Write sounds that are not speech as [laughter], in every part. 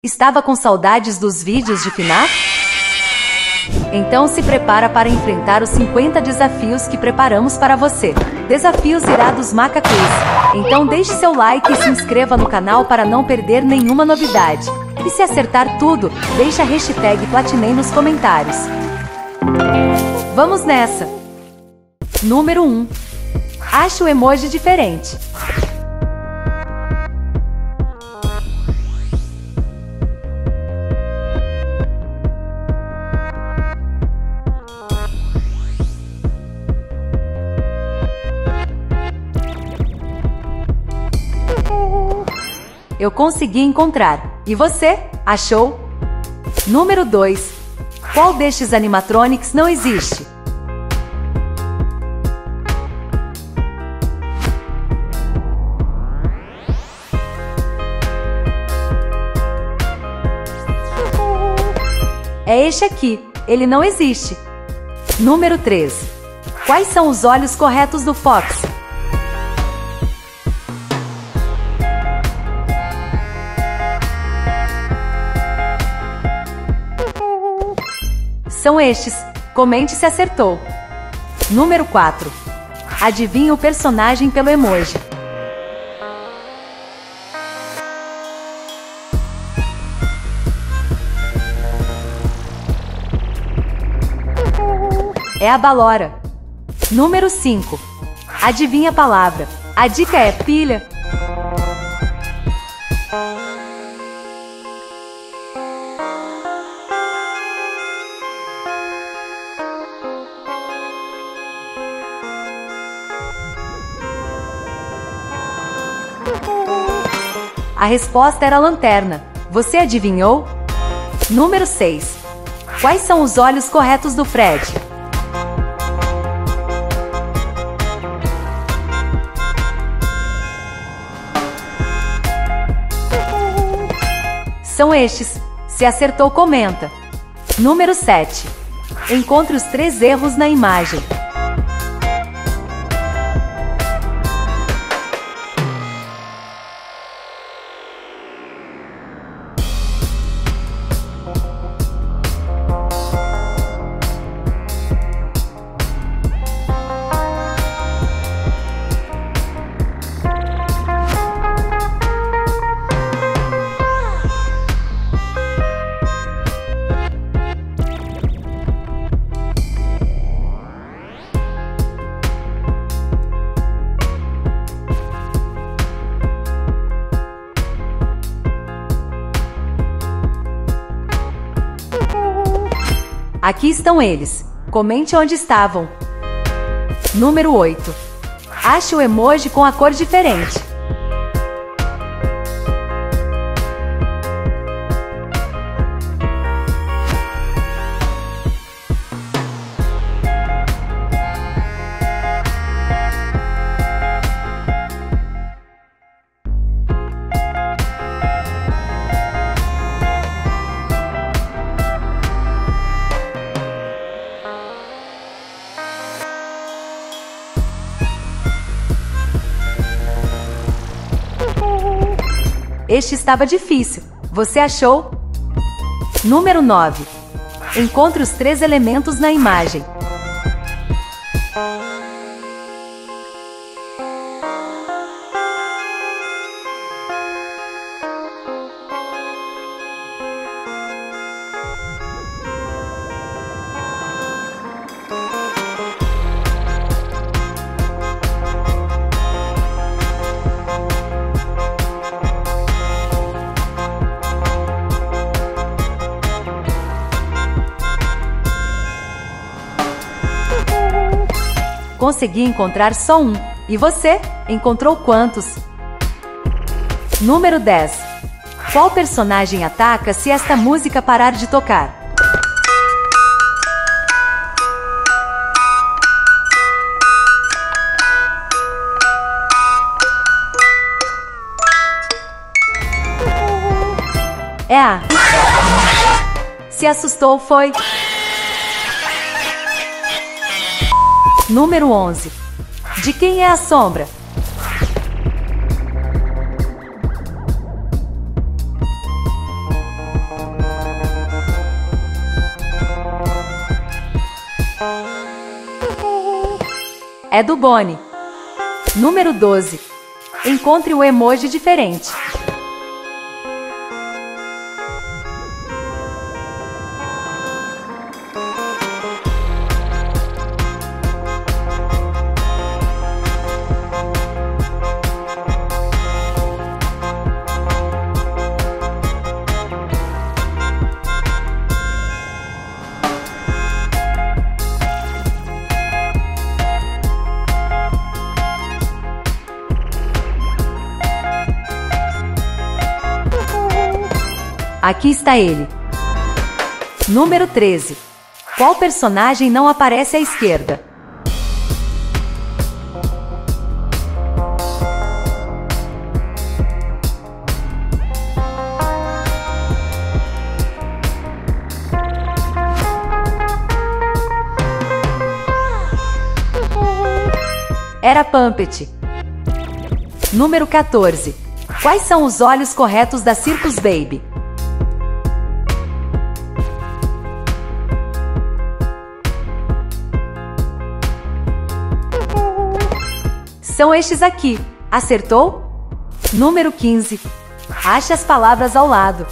Estava com saudades dos vídeos de FNAF? Então se prepara para enfrentar os 50 desafios que preparamos para você. Desafios irados macacos. Então deixe seu like e se inscreva no canal para não perder nenhuma novidade. E se acertar tudo, deixe a hashtag Platinei nos comentários. Vamos nessa! Número 1. Ache o emoji diferente. Eu consegui encontrar. E você? Achou? Número 2. Qual destes animatronics não existe? É este aqui. Ele não existe. Número 3. Quais são os olhos corretos do Fox? São estes. Comente se acertou. Número 4. Adivinhe o personagem pelo emoji. É a Balora. Número 5. Adivinha a palavra. A dica é pilha. Resposta era lanterna. Você adivinhou? Número 6. Quais são os olhos corretos do Fred? São estes. Se acertou, comenta. Número 7. Encontre os três erros na imagem. Aqui estão eles. Comente onde estavam. Número 8. Ache o emoji com a cor diferente. Este estava difícil. Você achou? Número 9. Encontre os três elementos na imagem. Consegui encontrar só um. E você? Encontrou quantos? Número 10. Qual personagem ataca se esta música parar de tocar? É a. Se assustou foi. Número 11. De quem é a sombra? É do Boni. Número 12. Encontre o emoji diferente. Aqui está ele. Número 13. Qual personagem não aparece à esquerda? Era Pumpet. Número 14. Quais são os olhos corretos da Circus Baby? São estes aqui. Acertou? Número 15. Ache as palavras ao lado.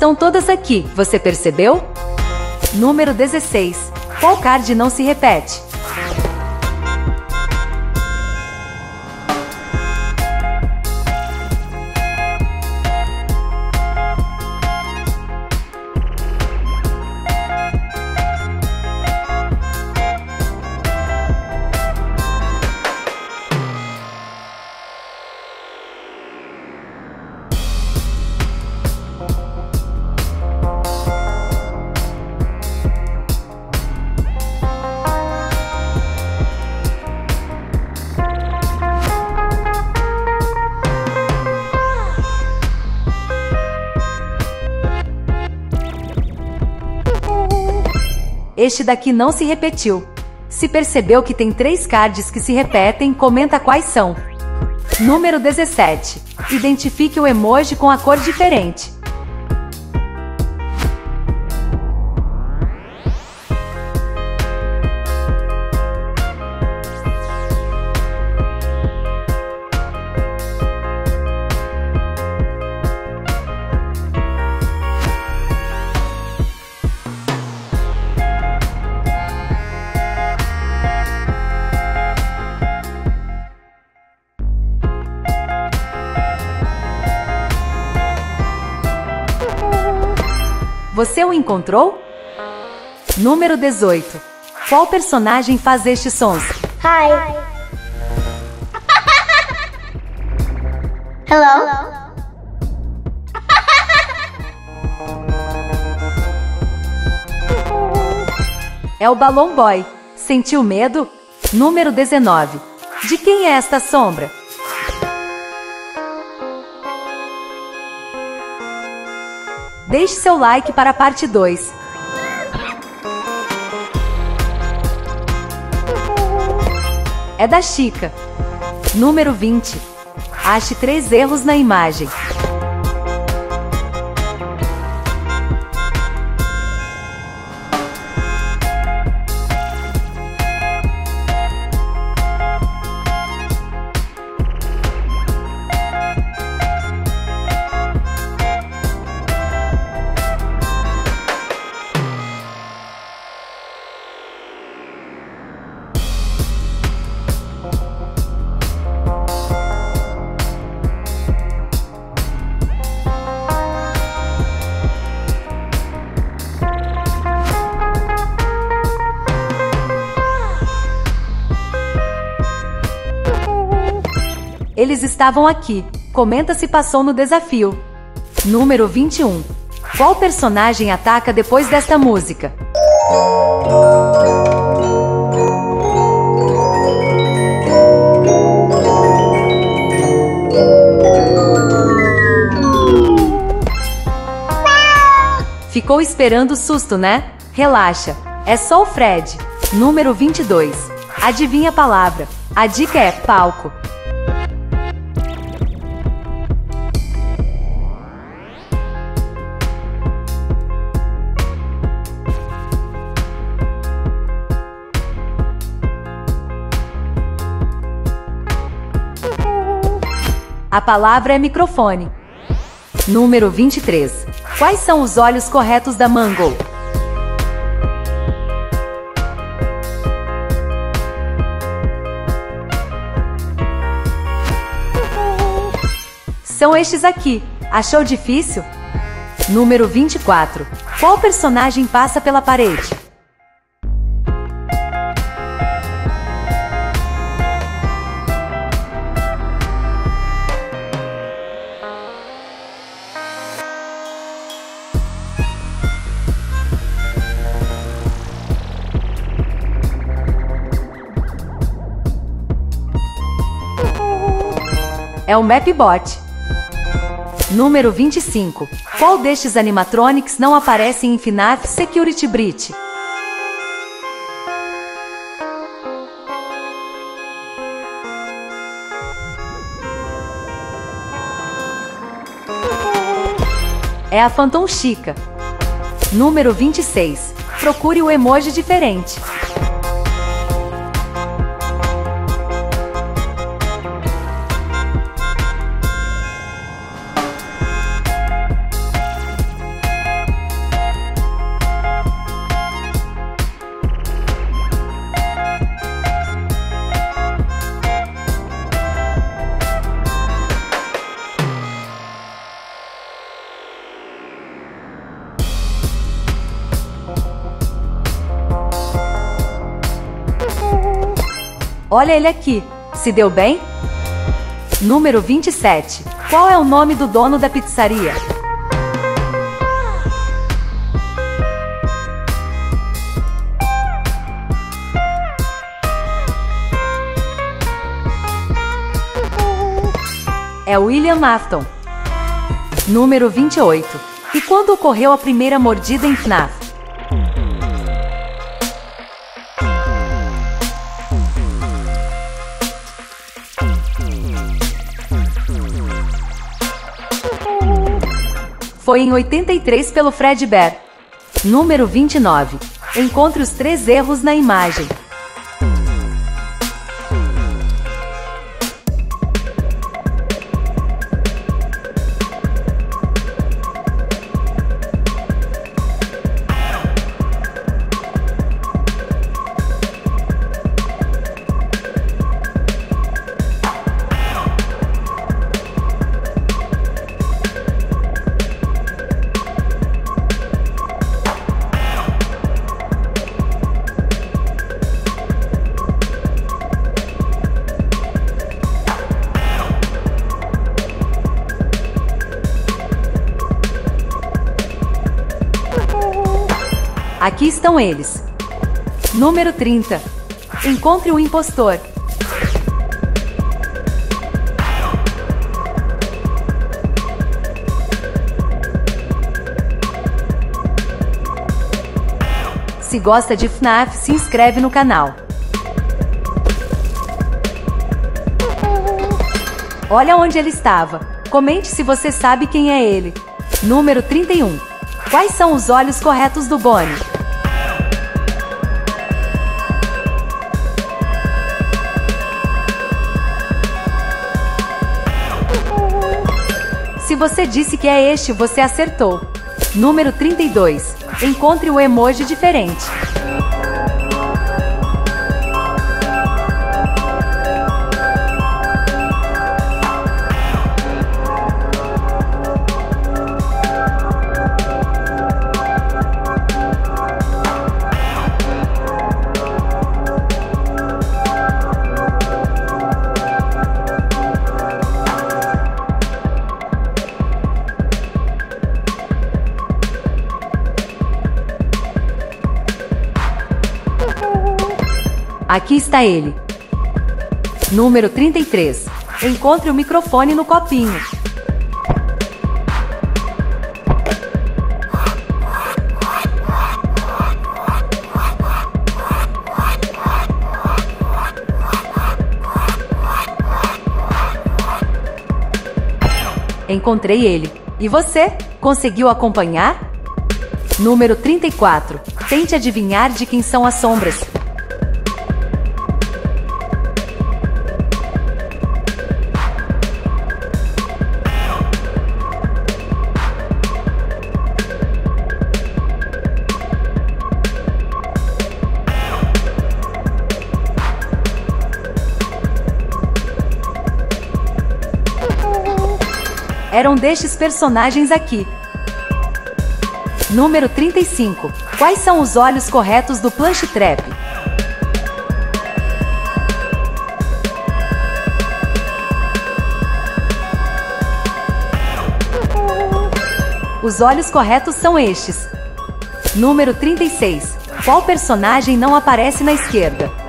Estão todas aqui, você percebeu? Número 16. Qual card não se repete? Este daqui não se repetiu. Se percebeu que tem três cards que se repetem, comenta quais são. Número 17. Identifique o emoji com a cor diferente. Você o encontrou? Número 18. Qual personagem faz estes sons? Hi. [laughs] Hello. É o Balloon Boy. Sentiu medo? Número 19. De quem é esta sombra? Deixe seu like para a parte 2. É da Chica. Número 20. Ache três erros na imagem. Estavam aqui. Comenta se passou no desafio. Número 21. Qual personagem ataca depois desta música? Ficou esperando o susto, né? Relaxa, é só o Fred. Número 22. Adivinha a palavra. A dica é palco. A palavra é microfone. Número 23. Quais são os olhos corretos da Mango? São estes aqui. Achou difícil? Número 24. Qual personagem passa pela parede? É o Mapbot. Número 25. Qual destes animatronics não aparece em FNAF Security Breach? É a Phantom Chica. Número 26. Procure o emoji diferente. Olha ele aqui. Se deu bem? Número 27. Qual é o nome do dono da pizzaria? É William Afton. Número 28. E quando ocorreu a primeira mordida em FNAF? Foi em 83 pelo Fred Bear. Número 29. Encontre os três erros na imagem. Aqui estão eles. Número 30. Encontre o impostor. Se gosta de FNAF, se inscreve no canal. Olha onde ele estava. Comente se você sabe quem é ele. Número 31. Quais são os olhos corretos do Bonnie? Você disse que é este, você acertou. Número 32. Encontre o emoji diferente. Aqui está ele. Número 33. Encontre o microfone no copinho. Encontrei ele. E você? Conseguiu acompanhar? Número 34. Tente adivinhar de quem são as sombras. Eram destes personagens aqui. Número 35. Quais são os olhos corretos do Plush Trap? Os olhos corretos são estes. Número 36. Qual personagem não aparece na esquerda?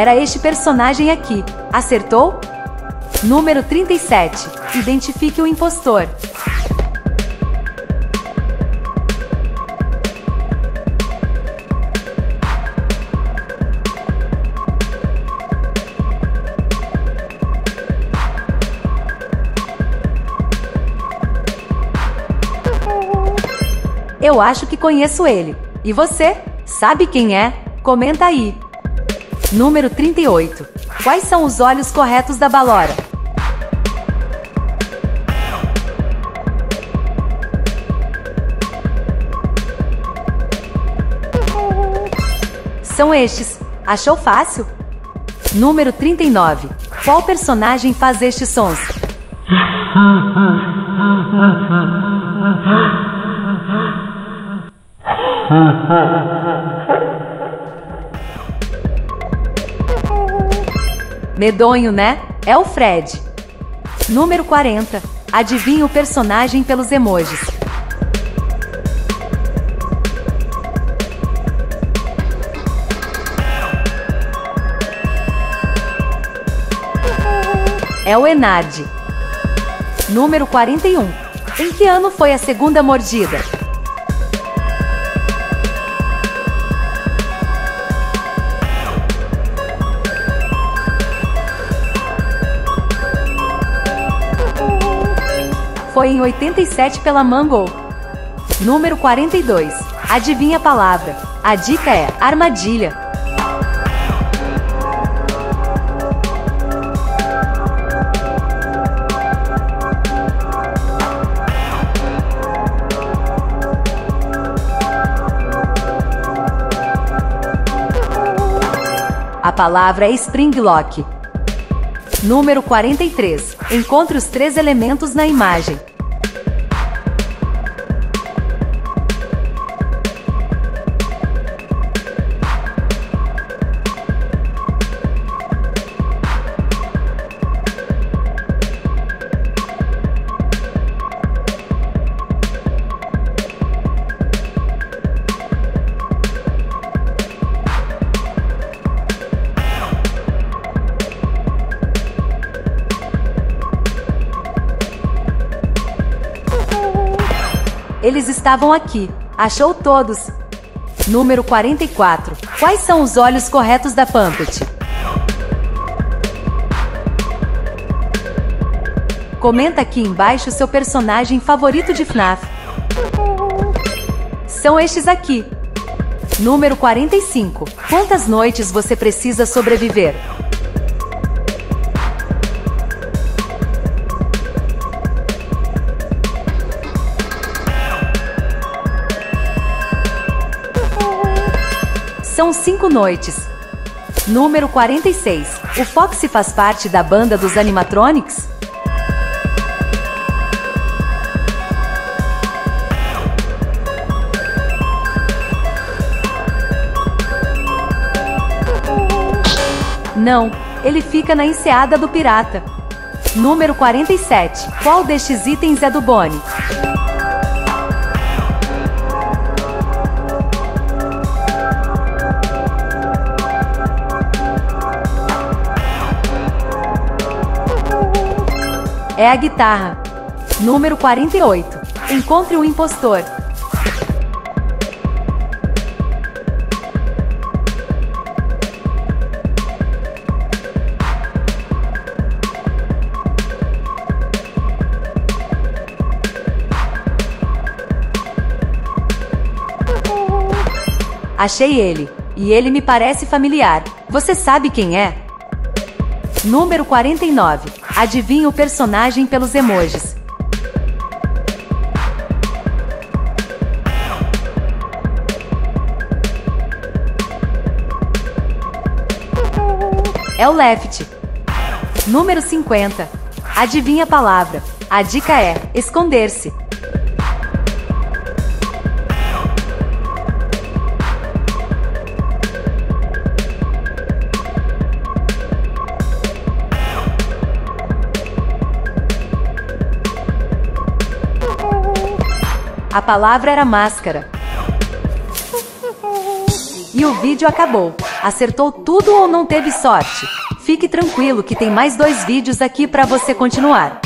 Era este personagem aqui. Acertou? Número 37. Identifique o impostor. Eu acho que conheço ele. E você? Sabe quem é? Comenta aí. Número 38. Quais são os olhos corretos da Balora? São estes. Achou fácil? Número 39. Qual personagem faz estes sons? [laughs] Medonho, né? É o Fred. Número 40. Adivinhe o personagem pelos emojis. É o Enard. Número 41. Em que ano foi a segunda mordida? Foi em 87 pela Mango. Número 42. Adivinha a palavra. A dica é armadilha. A palavra é Springlock. Número 43. Encontre os três elementos na imagem. Eles estavam aqui. Achou todos. Número 44. Quais são os olhos corretos da Pumpet? Comenta aqui embaixo seu personagem favorito de FNAF. São estes aqui. Número 45. Quantas noites você precisa sobreviver? São cinco noites. Número 46. O Foxy faz parte da banda dos animatronics? Não, ele fica na enseada do pirata. Número 47. Qual destes itens é do Bonnie? É a guitarra. Número 48. Encontre o impostor. Achei ele. E ele me parece familiar. Você sabe quem é? Número 49. Adivinhe o personagem pelos emojis. É o left. Número 50. Adivinha a palavra. A dica é esconder-se. A palavra era máscara. E o vídeo acabou. Acertou tudo ou não teve sorte? Fique tranquilo que tem mais dois vídeos aqui para você continuar.